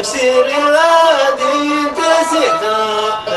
تكسير غادي تسيتا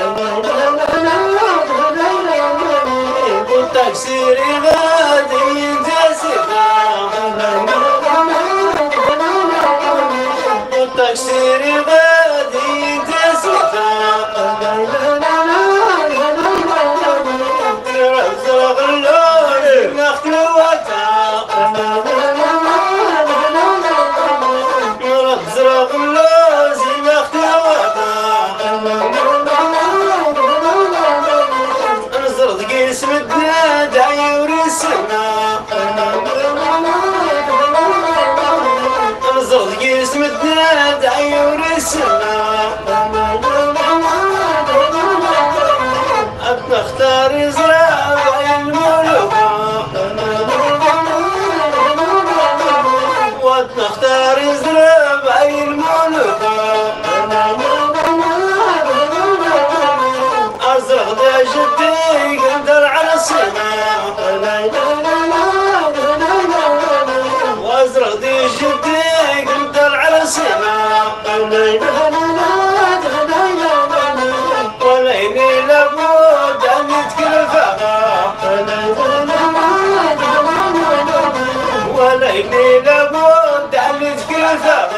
وليني لابد أن يتكلفها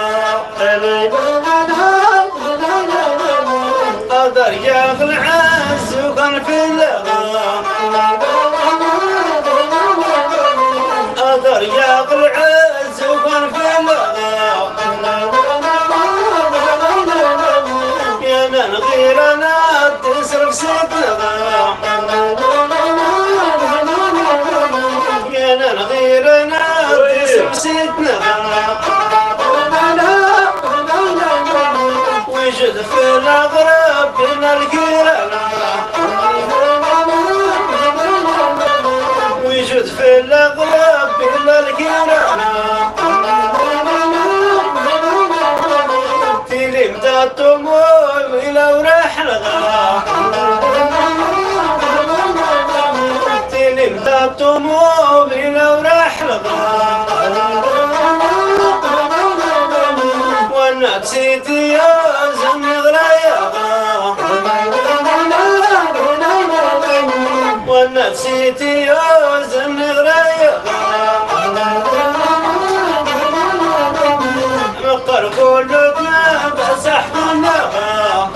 صدقة وجد في الأغرب بين وأنا نسيتي يا زمي غرايا وأنا نسيتي يا زمي غرايا مقر ذنب سحب النغا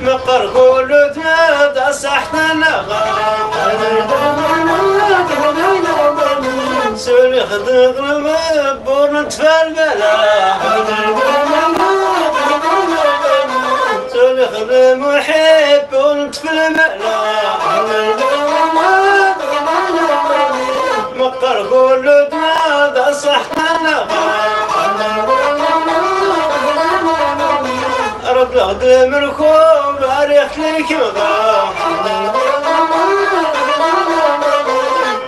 مقر ذنب سحب المبور نتفال بلا سوري خدق محب ونتفال بلا مقر كل دماغ صحتنا رب الغدم ركوب مغا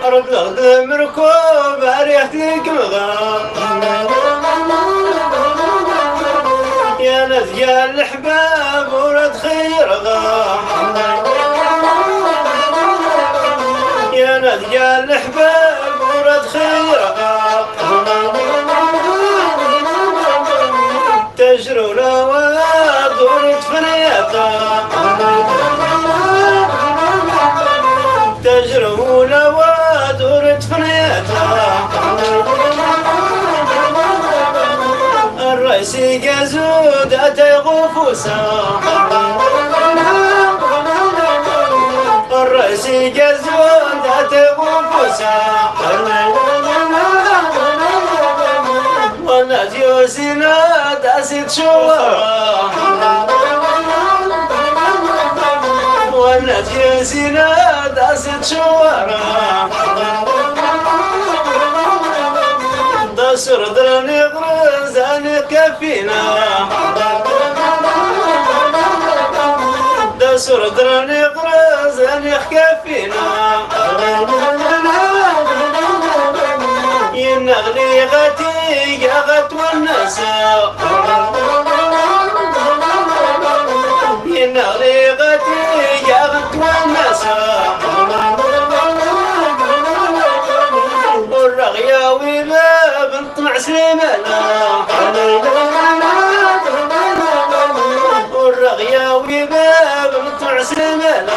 رب الغدم ركوب لك مغا يا ناس يا الحباب ورد خير غا يا ناس يا الحباب ورد خير غا يزود أتي غفوسا الرئيس يزود أتي غفوسا والناس يوزنا داسيت شوارا والناس يوزنا داسيت شوارا غرز أنا كفينا درني غرز أنا كفينا ينغلي غتي يا غت والنساء سليمان والرغيا وباب بتوع سليمان